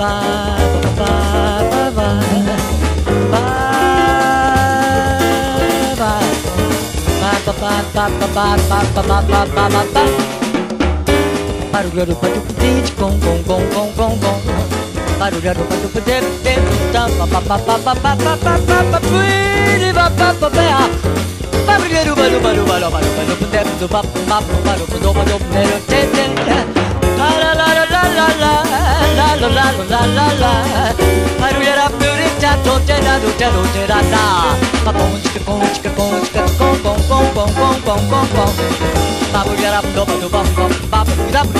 Bye. Barulhado pra tu pede, com, com, com, com, com, com. Barulhado pra tu poder, perguntar, Barulhado, barulho, barulho, barulho, barulho, barulho, poder, do papo, papo, barulho, do barulho, primeiro, tê, tê, tê. La la la la la la la la la la la la. Barulhado, purita, tô, tê, da, do, tê, do, tê, da, da. Papão, tica, com, tica, com, tica, com bom bom bom bom bom bom bom. Babu get up, go babu bom bom, babu get up.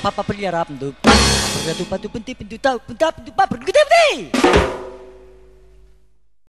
Papa pelihara penduk. Penduk penduk penduk penduk penduk penduk penduk penduk penduk p